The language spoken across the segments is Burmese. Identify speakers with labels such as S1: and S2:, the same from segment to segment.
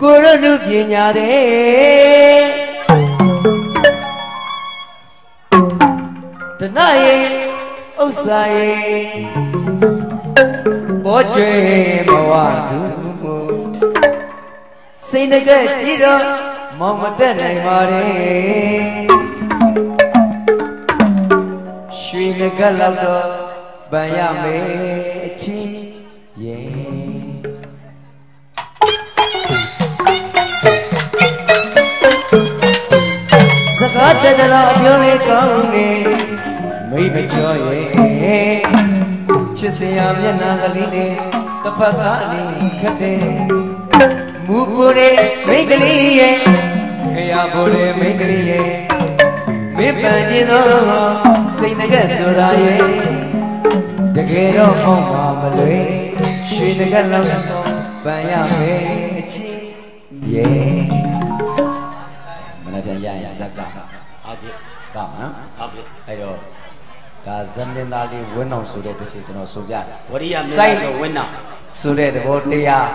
S1: ကိုရနုပညာတဲ့တဏယေဥစ္စာယေဘောကျွေဘဝသူမူစိတ်တကက်ကြည့်တော့မောင်မတက်နိုင်ပါရဲ့ရွှေငကက်လောက်တော့ပန်ရမယ်အချင်းရဲ့ တက်တော့ပြောလေကောင်းနေမိမကျော်ရဲ့ချစ်စရာမျက်နှာကလေးနဲ့တစ်ဖက်ကနေခက်တယ်မူကိုယ်ရဲ့မိတ်ကလေးရဲ့ခရဖို့ရဲ့မိတ်ကလေးရဲ့မေပန်ခြင်းသောစိတ်ငကက်ဆိုတာရဲ့တကယ်တော့ဟောင်းပါမလွေရွှေငကက်လောက်တော့ပန်ရမယ်အချင်းရဲ့မနက်ပြန်ရရင်ဇက်က
S2: ဟုတ်ကဲ့
S1: ကမှန်
S2: ဟုတ်ကဲ့
S1: အဲ့တော့ဒါဇမင်းသားလေးဝင်းအောင်ဆိုတဲ့တစ်ချက်ကျွန်တော်ဆိုပြတယ်
S2: ဝရိယမင်း
S1: စိုက်
S2: တော်ဝင်းနာ
S1: ဆိုတဲ့သဘောတရား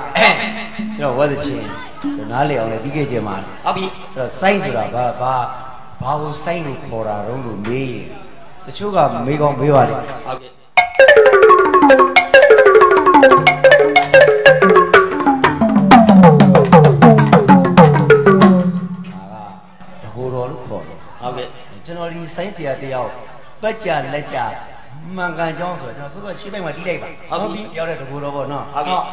S1: ကျွန်တော်ဝတ်သချင်းကျွန်တော်နားလေအောင်လည်းဒီကေကျမှာ
S2: ဟုတ်ပြီ
S1: အဲ့တော့စိုက်ဆိုတာဘာဘာဘာကိုစိုက်လို့ခေါ်တာတော့လို့မေးရင်တချို့ကမေးကောင်းမေးပါလေ
S2: ဟုတ်ကဲ့
S1: ဒါက
S2: ကဲ့
S1: ကျွန်တော်ဒီစိုင်းဆရာတယောက်ပတ်ကြလက်ကြမှန်ကန်ကြောင်းဆိုတော့ကျွန်တော်စိုးကရှင်းပိုင်မှာတီးလိုက်ပါဟုတ်ပြီပြောတဲ့တကူတော့ပေါ့နော်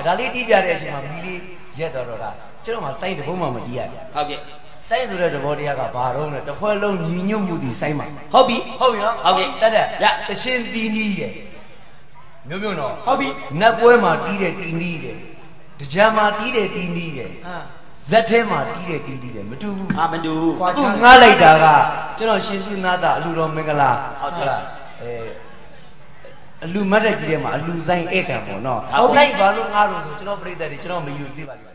S1: ဒါလေးတီးပြတဲ့အချိန်မှာမီလေးရက်တော့တော့ကကျွန်တော်မှစိုင်းတဘုံမှမတီးရဘူး
S2: ဟုတ်ကဲ့
S1: စိုင်းဆိုတဲ့သဘောတရားကဘာတော့လဲတစ်ဖွဲ့လုံးညီညွတ်မှုဒီစိုင်းမှာ
S2: ဟုတ်ပြီ
S1: ဟုတ်ပြီနော်
S2: ဟုတ်ကဲ့
S1: ဆက်တဲ့
S2: ရ
S1: တချင်းတီးနီးတယ်မျိုးမျိုးနော်
S2: ဟုတ်ပြီ
S1: နတ်ပွဲမှာတီးတယ်တီးနီးတယ်တကြံမှာတီးတယ်တီးနီးတယ်
S2: ဟာ
S1: ဇက်ထဲမှာတီးတယ်တီးနီးတယ်မတူဘူး
S2: အာမတူ
S1: အခုငားလိုက်တာကကျွန်တော်ရှင်စုနာတာအလူတော်မင်္ဂလာ
S2: ဟုတ်တယ်
S1: လားအဲအလူမတ်တဲ့ကြီးထဲမှာအလူဆိုင်ဧကန်ပေါ့နော်
S2: ဟုတ်ပြီ
S1: ဆိုင်ဘာလို့ငားလို့ဆိုကျွန်တော်ပြိတ္တတွေကျွန်တော်မယူသိပါလိမ့်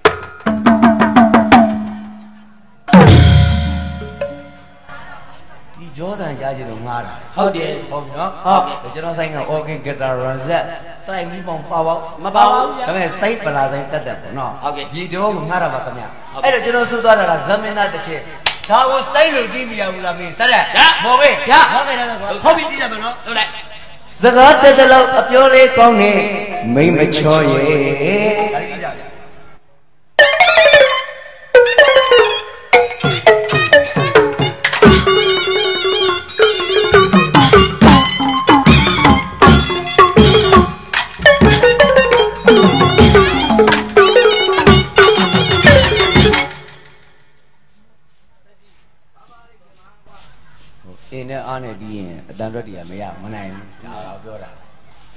S1: ကြောတန်ကြားချင်လို့ငားတာ
S2: ဟုတ်တယ်
S1: ဟုတ်ပြီနော်
S2: ဟုတ်ကဲ့
S1: ကျွန်တော်ဆိုင်က organ guitar ranset စိုက်ပြီးပေါင်းပါပေါင်း
S2: မပါဘူး
S1: ဒါပေမဲ့စိုက်ပလာဆိုင်တက်တက်ပေါ့နော်
S2: ဟုတ်ကဲ့
S1: ဒီတော့ကိုငှားတာပါခင်ဗျ
S2: ဟုတ်ကဲ့
S1: အဲ့တော့ကျွန်တော်ဆိုသွားတာကဇမင်းသားတစ်ချက်ဒါကိုစိုက်လို့တီးမိရဘူးလားမင်းဆက်ရက်
S2: ရ
S1: မော်ဝေး
S2: ရ
S1: ဟောခဲ့တယ်ကွာ
S2: ဟုတ်ပြီပြီးရမယ်နော်ဟုတ်လိုက်
S1: စကားတက်တက်လောက်အပြောလေးကောင်းနေမိမချောရဲ့ အတန်ရွက်တည်းကမရမနိုင်ဘူးဒါတော့ပြောတာ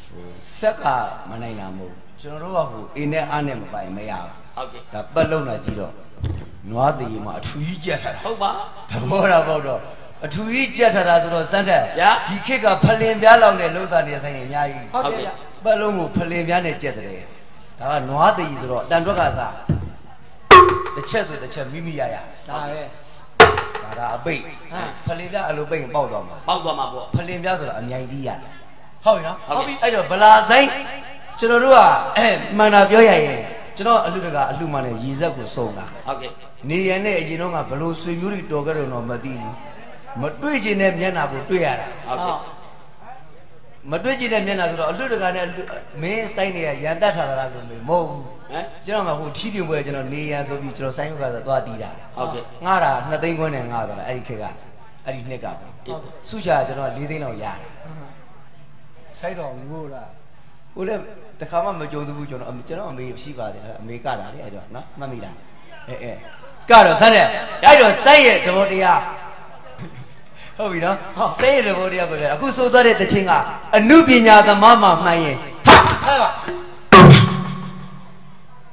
S1: ဟိုဆက်ကမနိုင်တာမဟုတ်ဘူးကျွန်တော်တို့ကဟိုအင်းနဲ့အားနဲ့မပိုင်မရဘူး
S2: ဟုတ်ကဲ့
S1: ဒါပတ်လုံးတာကြည့်တော့နွားသေးမှာအထူကြီးကြက်ထားတာ
S2: ဟုတ်ပါ
S1: သဘောတာပေါ့တော့အထူကြီးကြက်ထားတာဆိုတော့စမ်းတက်
S2: ရ
S1: ဒီခေတ်ကဖလင်ပြားလောက်နဲ့လှုပ်စားနေတဲ့ဆိုင်တွေအများကြီး
S2: ဟုတ်ကဲ့
S1: ပတ်လုံးကိုဖလင်ပြားနဲ့ကြက်တယ်ဒါကနွားသေးဆိုတော့အတန်တွက်ကစားတစ်ချက်ဆိုတစ်ချက်မိမိရရ
S2: ဒါပဲ
S1: ဒါဒါအပိတ်
S2: ဟမ်
S1: ဖလင်ပြားအလိုပိတ်ရင်ပေါက်သွားမှာ
S2: ပေါက်သွားမှာပေါ့
S1: ဖလင်ပြားဆိုတာအမြိုင်တီးရတယ်ဟုတ်ပြီနော်
S2: ဟုတ်ပြီ
S1: အဲ့တော့ဗလာဆိုင်ကျွန်တော်တို့ကအဲမှန်တာပြောရရင်ကျွန်တော်အလူတကအလူမှန်နဲ့ရည်ဆက်ကိုစုံတာ
S2: ဟုတ်ကဲ့
S1: နေရနဲ့အရင်တော့ကဘလို့ဆွေမျိုးတွေတော်ကြတယ်တော့မသိဘူးမတွေ့ကျင်တဲ့မျက်နှာကိုတွေ့ရတာ
S2: ဟုတ်ကဲ့
S1: မတွေ့ကျင်တဲ့မျက်နှာဆိုတော့အလူတကနဲ့အလူမင်းဆိုင်နေရရန်တတ်ထားတာလားလို့မဟုတ်ဘူး
S2: ဟမ်
S1: ကျွန်တော်ကဟိုထီးတင်ပွဲကျွန်တော်နေရန်ဆိုပြီးကျွန်တော်ဆိုင်ဥက္ကဆိုသွားတီးတာ
S2: ဟုတ်ကဲ့
S1: ငားတာ2သိန်းခွဲနဲ့ငားသွားတာအဲ့ဒီခေတ်ကအဲ့ဒီနှစ်ကပေါ့စုချာကျွန်တော်4သိန်းလောက်ရတယ်
S3: ဆိုင်တော်ငို့လား
S1: ကိုလည်းတခါမှမကြုံသေးဘူးကျွန်တော်အမေကျွန်တော်အမေရှိပါတယ်အမေကတာလေအဲ့တော့နော်မှတ်မိလားအဲအဲကတော့ဆက်တယ်အဲ့တော့စိုက်ရဲ့သဘောတရားဟုတ်ပြီနော်စိုက်ရဲ့သဘောတရားကိုလည်းအခုစိုးသွားတဲ့တခြင်းကအနုပညာသမားမှမှန်ရင်ဟာဟဲ့ပါ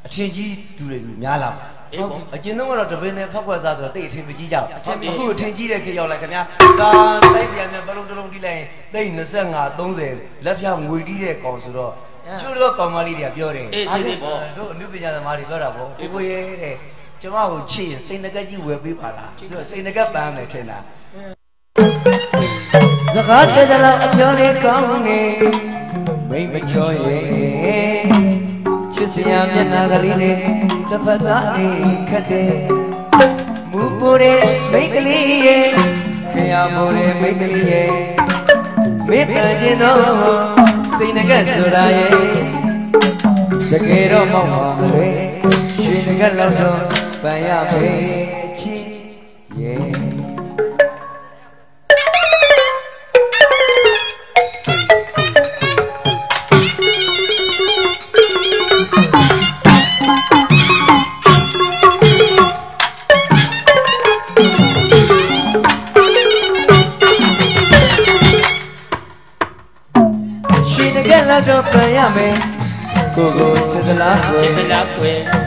S1: အချင်းကြီးတူတွေများလာပါ
S2: အေးပေါ့
S1: အကျဉ်းတော့ကတော့တပင်းနဲ့ဖက်ခွက်စားဆိုတော့တိတ်အထင်မကြီးကြဘူး
S2: အထင်မကြီး
S1: အခုအထင်ကြီးတဲ့ခေတ်ရောက်လိုက်ခင်ဗျာဒါစိုက်စရာများဘလုံးတစ်လုံးတီးလိုက်ရင်တိတ်25 30လက်ဖြာငွေတီးတဲ့ကောင်ဆိုတော့ကျိုးတော့ကောင်မလေးတွေကပြောတယ်
S2: အေးစိတ်လေးပေါ့
S1: တို့အနုပညာသမားတွေပြောတာပေါ့ကိုကိုရဲတဲ့ကျမကိုချစ်ရင်စိတ်ငကက်ကြီးဝယ်ပေးပါလားသူကစိတ်ငကက်ပန်းမယ်ထင်တာစကားတကယ်တော့အပြောလေးကောင်းနေမိတ်မချောရဲ့ချ စ်
S4: စ်စရာမျက်နှာကလေးနဲ့တစ်ဖက်သားလေးခတ်တယ်မူပူတဲ့မိတ်ကလေးရဲ့ခရမူတဲ့မိတ်ကလေးရဲ့မေတ္တာခြင်းသောစိတ်ငကဆိုတာရဲ့တကယ်တော့မောက်ပါမလဲရွှေငကလောက်တော့ပန်ရမေချီရဲ့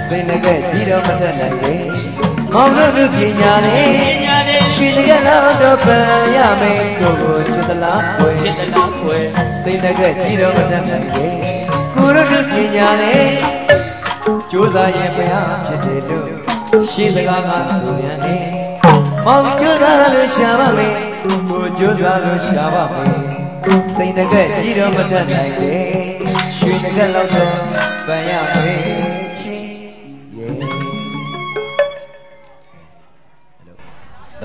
S4: စိ
S1: တ်
S4: တကယ်ကြီးတော့မတတ်နိုင်လေမောင်တို့လူပညာလေ
S1: ပညာနဲ့
S4: ရှင်တကယ်လာတော့ပြန်ရမယ်ကိုကိုချစ်သလားကို
S1: စေတနာကွယ်
S4: စိတ်တကယ်ကြီးတော့မတတ်နိုင်လေကိုတို့လူပညာလေကြိုးစားရင်ဘုရားဖြစ်တယ်လို့ရှင်စကားကဆိုပြန်နေမောင်ကြိုးစားလို့ရှာပါမယ်ကိုကြိုးစားလို့ရှာပါမယ်စိတ်တကယ်ကြီးတော့မတတ်နိုင်လေရွှေတကယ်လောက်တော့ပန်ရမယ်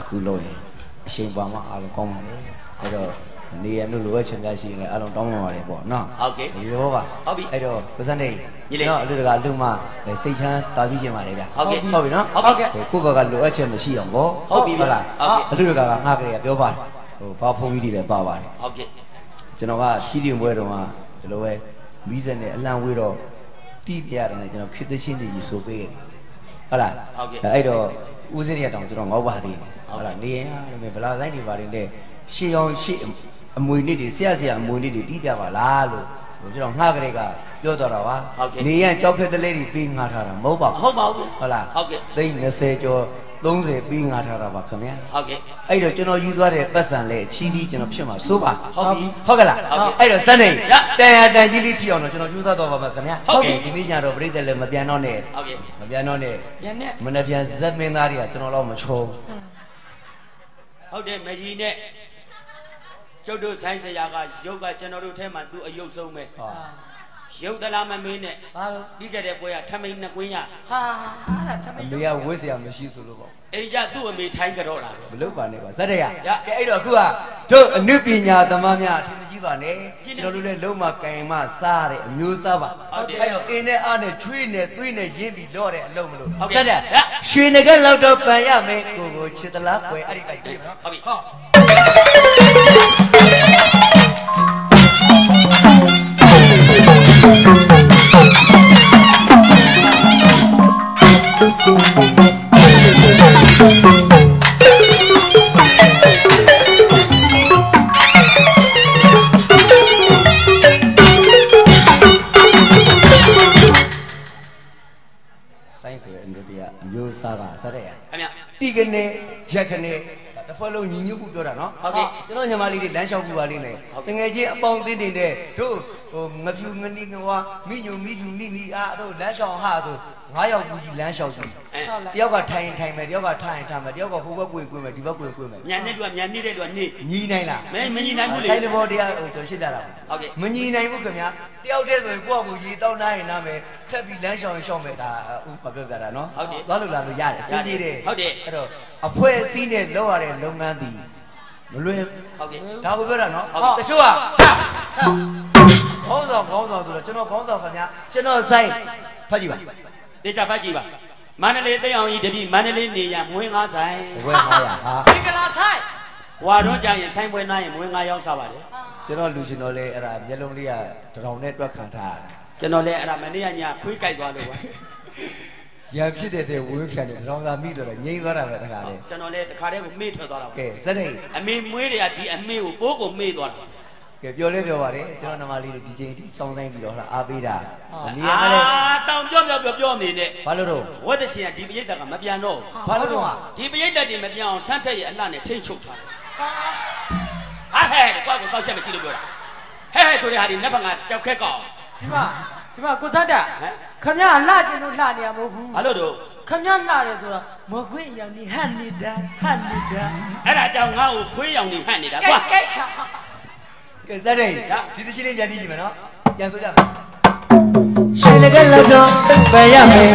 S1: ခုလုံးရင်အချိန်ပါမှအားလုံးကောင်းပါလေအဲ့တော့နေရလို့လိုအပ်ချင်ကြရှိရင်လည်းအားလုံးတောင်းပန်ပါတယ်ပေါ့နော်
S5: ဟုတ်ကဲ့
S1: ဒီလိုပါ
S5: ဟုတ်ပြီ
S1: အဲ့တော့ပစံနေ
S5: ညီလေး
S1: ကျွန်တော်အလူတကအလူမစိတ်ချမ်းသာသိချင်ပါတယ်ဗျ
S5: ဟုတ်ကဲ့
S1: ဟုတ်ပြီနော်
S5: ဟုတ်ကဲ့
S1: ဟိုခုဘက်ကလိုအပ်ချက်မရှိအောင်ပေါ့
S5: ဟုတ်ပြီဗျ
S1: ဟုတ်လား
S5: ဟုတ်ကဲ့
S1: အလူတကကငါကလေးကပြောပါတယ်ဟိုဘာဖုန်းကြီးတွေလည်းပါပါတယ်
S5: ဟုတ်ကဲ့
S1: ကျွန်တော်ကခီးတင်ပွဲတုန်းကဒီလိုပဲမီးစက်နဲ့အလံဝေးတော့တီးပြရတယ်နဲ့ကျွန်တော်ခေတ်သချင်းကြီးဆိုပေးတယ်ဟုတ်လား
S5: ဟုတ်ကဲ့
S1: အဲ့တော့ ဦးစင်းရတောင်ကျွန်တော်ငေါ့ပါသေးတယ်ဟုတ်လားနေရင်အဲ့ဗလာလိုက်နေပါတယ်တဲ့ရှေးအောင်ရှေးအမွေနစ်တွေဆရာဆရာအမွေနစ်တွေတီးပြပါလားလို့ဟို ကျွန်တော်ငှားကလေးကပြောတော့တာပါ
S5: ဟုတ်ကဲ့
S1: နေရင်ကြောက်ခက်တလေးတွေပြီးငှားထားတာမဟုတ်ပါဘူး
S5: ဟုတ်ပါဘူး
S1: ဟုတ်လား
S5: ဟုတ်ကဲ့
S1: သိန်း20ကျော်30ပြီးငှားထားတာပါခင်ဗျာ
S5: ဟုတ်ကဲ့
S1: အဲ့တော့ကျွန်တော်ယူသွားတဲ့ပတ်စံလေးအချီးကြီးကျွန်တော်ဖြစ်မှာစိုးပါ
S5: ဟုတ်ပြီ
S1: ဟုတ်ကဲ့လား
S5: ဟုတ်ကဲ့
S1: အဲ့တော့ဇက်နေ
S5: ရ
S1: တန်ရတန်ကြီးလေးဖြစ်အောင်တော့ကျွန်တော်ယူသားတော့ပါမယ်ခင်ဗျာ
S5: ဟုတ်ကဲ့
S1: ဒီနေ့ညတော့ပြိတ္တလည်းမပြန်တော့နဲ့
S5: ဟုတ်ကဲ့
S1: မပြန်တော့နဲ့
S3: ပြန်နဲ့
S1: မနေ့ပြန်ဇက်မင်းသားတွေကကျွန်တော်တော့မချုံ
S5: ဟုတ်တယ်မကြီးနဲ့ ကျုပ်တို့ဆိုင်ဆရာကရုပ်ကကျွန်တော်တို့ထဲမှာသူအယုတ်ဆုံးပဲ
S1: ဟာ
S5: ရုပ်သလားမမင်းနဲ့
S3: ဘာလို့
S5: ပြီးခဲ့တဲ့ပွဲကထမိန်နှကွင်းရ
S3: ဟာအဲ့ဒါထမိ
S1: န်
S3: အ
S1: မေကဝစ်စရာမရှိဆိုလို့ပေါ့
S5: အိမ်ကသူ့အမေထိုင်းကြတော့လာ
S1: မလုပ်ပါနဲ့ပါဇက်တရကဲအဲ့တော့အခုကတို့အနုပညာသမားများအထင်ကြီးပါနဲ့
S5: ကျွ
S1: န်တော်တို့လည်းလုံးမကင်မစားတဲ့အမျိုးစားပါအဲ့တော့အင်းနဲ့အားနဲ့ချွေးနဲ့သွေးနဲ့ရင်းပြီးလော့တဲ့အလုံးမလို့ဇက်တရ
S5: ရွှေ
S1: ငကလောက်တော့ပန်ရမယ်ကိုကိုချစ်သလားကွယ်အဲ့ဒီကိစ္စ
S5: ဟုတ်ပြီ
S1: ဟုတ် ဆိုင်းဆိုတဲ့အမျိုးတရားအမျိုးစားကဇက်တရ
S5: ခင်ဗျ
S1: တီကနေရက်ခနေ တစ်ဖွဲ့လုံးညီညွတ်မှုပြောတာနော်
S5: ဟုတ်ကဲ့
S1: ကျွန်တော်ညီမလေးတွေလမ်းလျှောက်ပြပါလိမ့်မယ်တငယ်ချင်းအပေါင်းအသင်းတွေနဲ့တို့ဟိုငပြူငနီငဝါမိညူမိညူနိနီအားတို့လမ်းလျှောက်ဟာဆိုငါးယောက်ကူကြီးလမ်းလျှောက်ကြည့်
S5: အဲ
S3: ဆောက်လိုက်
S1: တယောက်ကထိုင်ထိုင်မယ်တယောက်ကထိုင်ထိုင်မယ်တယောက်ကဟိုဘက်ကွေကွေမယ်ဒီဘက်ကွေကွေမယ်
S5: ညနေတူကညနေတဲ့တူကနေ
S1: ညီနိုင်လား
S5: မင်းမညီနိုင်ဘူးလေ
S1: ဆိုင်တဘောတရားဟိုကျွန်တော်ရှင်းပြတာ
S5: ဟုတ်ကဲ့
S1: မညီနိုင်ဘူးခင်ဗျာတယောက်တည်းဆိုရင်ကိုယ့်အကူရေတောင်းနိုင်ရင်နားမယ်ထပ်ပြီးလမ်းလျှောက်ရင်လျှောက်မယ်ဒါဥပပြောပြတာနော်
S5: ဟုတ်တယ်
S1: သွားလို့လာလို့ရတယ်အစင်းကြီးတယ်
S5: ဟုတ်တယ်
S1: အဲ့တော့ အဖွဲ့အစည်းနဲ့လောက်ရတဲ့လုပ်ငန်းသည်မလွယ်ဘူး
S5: ဟုတ်ကဲ့
S1: ဒါကိုပြောတာနော်
S5: ဟုတ်
S1: တချို့ကခေါင်းဆောင်ခေါင်းဆောင်ဆိုတော့ကျွန်တော်ခေါင်းဆောင်ခင်ဗျာကျွန်တော်ဆိုင်ဖတ်ကြည့်ပါ
S5: တေချာဖတ်ကြည့်ပါမန္တလေးသိအောင်ကြီးတပည့်မန္တလေးနေရမွေးငါးဆိုင်
S1: ဘယ်900ဟာ
S3: မင်္ဂလာဆိုင်
S5: ဝါတော့ကြရင်ဆိုင်ပွဲနားရင်မွေးငါးရောက်စားပါတယ်
S1: ကျွန်တော်လူရှင်တော်လေးအဲ့ဒါမျက်လုံးလေးကတရောင်နဲ့တွက်ခံထားရတာ
S5: ကျွန်တော်လည်းအဲ့ဒါမနေ့ကညခွေးကြိုက်သွားလို့ပါ
S1: ရံဖြစ်တဲ့တဲ့ဝင်းဖြန်တဲ့တရောင်သာမိတော့ငိမ့်သွားတာပဲတခါလေ
S5: ကျွန်တော်လည်းတခါတည်းကိုမေ့ထွက်သွားတာပါ
S1: ကဲဇက်နေ
S5: အမေမွေးတွေကဒီအမေကိုပိုးကိုမေ့သွားတာ
S1: ကဲပြောလဲပြောပါတယ်ကျွန်တော်နမလေးတို့ဒီချိန်ထိစောင်းဆိုင်ပြီးတော့ဟလာအားပေးတာအမေက
S5: အာ
S1: လည်း
S5: တောင်ပြောပြောပြောပြောနေနဲ့
S1: ဘာလို့တော့
S5: ဝတ်တဲ့ချင်းကဒီပရိသတ်ကမပြန်တော့ဘူး
S1: ဘာလို့တော့
S5: ဒီပရိသတ်တွေမပြန်အောင်ဆန်းထက်ရဲ့အလှနဲ့ထိမ့်ချုပ်ထားတယ်ဟာဟဲ့ကွာကိုတောက်ချက်မရှိလို့ပြောတာဟဲ့ဟဲ့ဆိုတဲ့ဟာဒီနက်ဘငါကြောက်ခက်ကောက်
S3: ဒီမှာ ဒီမှာကိုစတ်တာ
S5: ဟမ်
S3: ခမရလှကျင်လို့လှနေရမဟုတ်ဘူး
S5: ဘာလို့တော့
S3: ခမရလှတယ်ဆိုတာမကွင့်ရောင်နေဟန်နေတာဟန်နေတာ
S5: အဲ့ဒါကြောင့်ငါ့ကိုခွေးရောင်နေဟန့်နေတာ
S3: ကဲ
S5: ကွာ
S3: ကဲခါ
S1: ကဲဇက်နေ
S5: ရ
S1: ဒီသချင်းလေးပြန်ကြည့်ကြည့်မယ်နော်ပြန်ဆိုကြမယ်ရှင်လကလောက်တော့ပယ်ရမယ်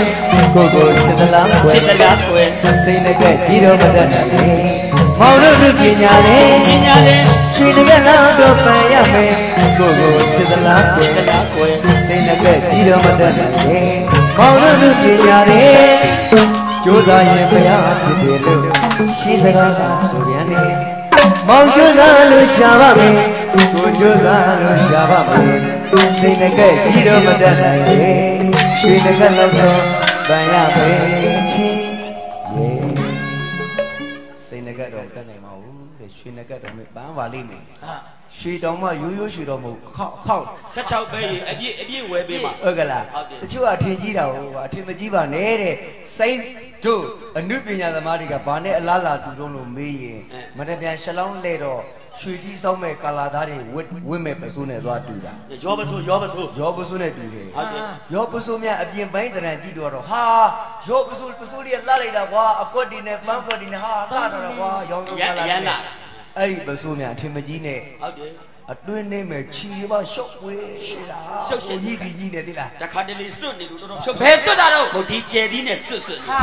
S1: ကိုကိုချစ်သလားကွ
S5: ချ
S1: ယ်
S5: စ်တလားကွယ်
S1: စိတ်နဲ့ကကြီးတော့မတတ်နိုင်လေ မောင်တို့လူပညာလေ
S5: ပညာလေး
S1: ရွှေတကလောက်တော့ပယ်ရမယ်ကိုကိုချစ်သလား
S5: ချ
S1: ကွယ်
S5: စ်တလားကွယ်
S1: စိတ်နဲ့ကကြီးတော့မတတ်နိုင်လေမောင်တို့လူပညာလေကြိုးစားရင်ဘုရားဖြစ်တယ်လို့ရှိစကားကဆိုရနေမောင်ကြိုးစားလို့ရှာပါမယ်ကိုကြိုးစားလို့ရှာပါမယ်စိတ်နဲ့ကကြီးတော့မတတ်နိုင်လေရွှေတကလောက်တော့ပယ်ရမယ် စိတ်နဲ့ကတော့တတ်နိုင်မှာဘူးတဲ့ရွှေနဲ့ကတော့မပန်းပါလိမ့်မယ်
S5: ဟာ
S1: ရွှေတောင်မှရိုးရိုးရွှေတော်မဟုတ်ခောက်ခောက်
S5: 16ပဲရေအပြည့်အပြည့်ဝယ်ပေးပါ
S1: ဟုတ်ကလား
S5: ဟုတ်တယ်
S1: တချို့ကအထင်ကြီးတာဟိုအထင်မကြီးပါနဲ့တဲ့စိတ် တို့အနုပညာသမားတွေကဘာနဲ့အလားလာတူတုံးလို့မေးရင်မတပြန်ရှလောင်းလဲတော့ရွှေကြီးစောင်းမဲ့ကာလာသားတွေဝစ်ဝစ်မဲ့ပစိုးနဲ့သွားတူတာ
S5: ရောပစို့ရောပစို့
S1: ရောပစိုးနဲ့တူတယ်
S5: ဟုတ်တယ်
S1: ရောပစိုးများအပြင်ပိုင်းတရံကြည့်တော့တော့ဟာရောပစိုးပစိုးလေးလှလိုက်တာကွာအကွက်တွေနဲ့ပန်းဖွက်တွေနဲ့ဟာလှတော့တော့ကွာရောင်းတော့ကလာအဲ့ဒီပစိုးများအထင်မကြီးနဲ့
S5: ဟုတ်တယ်
S1: အတွင်းနေမဲ့ခြီရပါရှုပ်ဝေးတာ
S5: ရှုပ်ရှင်း
S1: ကြီးကြီးကြီးနေသေးလား
S5: တခါတလေစွတ်နေလို့တော်တော်ဖြုတ်
S3: ဘယ်သွတ်တာတော့
S5: ဟိုဒီကျယ်သီးနဲ့စွတ်စွတ်နေ
S3: ဟာ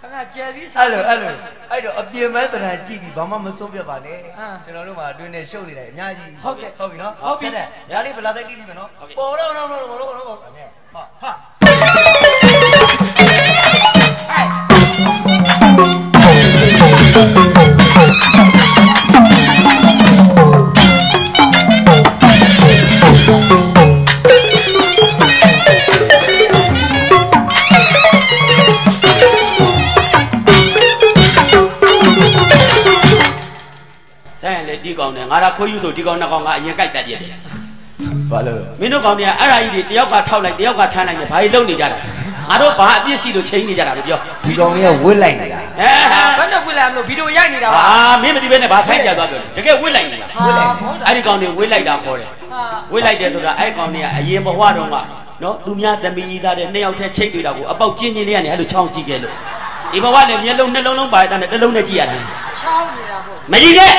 S3: ခဏကျယ်ပြီးစား
S1: အဲ့လိုအဲ့လိုအဲ့တော့အပြင်မဲ့တရံကြည့်ပြီးဘာမှမဆုံးပြတ်ပါနဲ့
S3: ဟမ်
S1: ကျွန်တော်တို့မှာအတွင်းနဲ့ရှုပ်နေတယ်အများကြီး
S3: ဟုတ်ကဲ့
S1: ဟုတ်ပြီနော်
S3: ဟုတ်ပြီ
S1: ဆက်တဲ့ဒါလေးဗလာတိုက်ကြည့်ပြီမယ်နော်
S5: ဟုတ်ပြီ
S1: ပေါ်တော့တော့တော့တော့တော့တော့ဟာဟာ
S5: ခွေးယူဆိုဒီကောင်နှစ်ကောင်ကအရင်ကြိုက်တတ်ကြတယ်
S1: ဘာလို့
S5: မင်းတို့ကောင်တွေကအဲ့ဒါကြီးတွေတယောက်ကထောက်လိုက်တယောက်ကထမ်းလိုက်နေဘာကြီးလုံနေကြတာငါတို့ဘာအပြစ်ရှိလို့ချိန်နေကြတာလို့ပြော
S1: ဒီကောင်လေးကဝစ်လိုက်နေတာ
S5: ဟဲ
S3: ဘယ်နဲ့ဝင်လာမလို့ဗီဒီယိုရိုက်နေတာပါ
S5: အာမင်းမသိဘဲနဲ့ဘာဆိုင်ကြသွားပြောတကယ်ဝစ်လိုက်နေတာ
S3: ဟာဟုတ်တာ
S5: အဲ့ဒီကောင်တွေဝစ်လိုက်တာခေါ်တယ်
S3: ဟာ
S5: ဝစ်လိုက်တယ်ဆိုတာအဲ့ကောင်တွေကအရင်ဘဝတုန်းကနော်သူများသမီးကြီးသားတဲ့နှစ်ယောက်တည်းချိတ်တွေ့တာကိုအပေါက်ကျင်းချင်းလေးကနေအဲ့လိုချောင်းကြည့်ခဲ့လို့ ဒီဘဝနဲ့မျက်လုံးနှလုံးလုံးပါတဲ့နဲ့တစ်လုံးနဲ့ကြည့်ရတယ်
S3: ချောင်းနေတာပေါ့
S5: မကြည့်နဲ့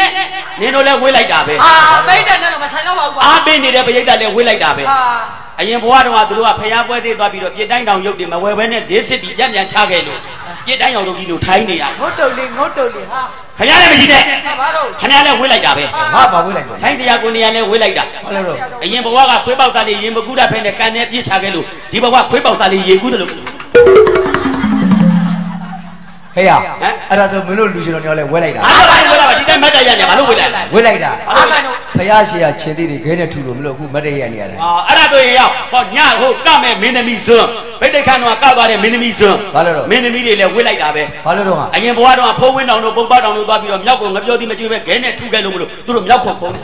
S5: နင်တို့လည်းဝစ်လိုက်တာပဲ
S3: ဟာပိတ်တယ်နဲ့တော့မဆိုင်တော့ပါဘူးကွာ
S5: အားပေးနေတဲ့ပရိသတ်လည်းဝစ်လိုက်တာပဲ
S3: ဟာ
S5: အရင်ဘဝတုန်းကသူတို့ကဖျားပွဲသေးသွားပြီးတော့ပြစ်တိုင်းတောင်ရုပ်တွေမဝယ်ဘဲနဲ့ဈေးစစ်ပြီးပြန်ပြန်ချခဲ့လို့ပြစ်တိုင်းအောင်လုပ်ပြီးလို့ထိုင်းနေရတယ်
S3: ငုတ်တုတ်လေးငုတ်တုတ်လေးဟာ
S5: ခင်ဗျားလည်းမရှိနဲ့
S3: ဟာဘာတော့
S5: ခင်ဗျားလည်းဝစ်လိုက်တာပဲ
S1: ငါဘာဝစ်လိုက်လဲ
S5: ဆိုင်တရားကိုနေရာနဲ့ဝစ်လိုက်တာ
S1: ဘာလို့တော့
S5: အရင်ဘဝကခွေးပေါက်သားလေးရင်မကူတတ်ဖဲနဲ့ကန်နဲ့ပြစ်ချခဲ့လို့ဒီဘဝခွေးပေါက်သားလေးရေကူးတယ်လို့
S1: ဟဲ့ရအဲ့ဒါဆိုမင်းတို့လူရှင်တော်တွေလည်းဝစ်လိုက်တာ
S5: အားပါဝစ်လာပါဒီတိုင်းမတ်တရရနေဘာလို့ဝစ်လိုက်လဲ
S1: ဝစ်လိုက်တာ
S3: အားမလို့
S1: ဖယားရှိရချင်းသေးတွေခဲနဲ့ထူလို့မလို့အခုမတ်တရရနေရတယ်
S5: အာအဲ့ဒါတို့ရေရောက်ဟောညဟိုကမဲ့မင်းသမီးစွန်းဗိတ်တိတ်ခန်းတော့ကသွားတဲ့မင်းသမီးစွန်း
S1: ဘာလို့တော့
S5: မင်းသမီးတွေလည်းဝစ်လိုက်တာပဲ
S1: ဘာလို့တော့ဟာ
S5: အရင်ဘဝတော့ဖိုးဝင်းတောင်တို့ပုံပေါတောင်တို့သွားပြီးတော့မြောက်ကိုငပြောသည်မကျွေးပဲခဲနဲ့ထုခဲ့လို့မလို့သူတို့မြောက်ခုံခုံးတယ်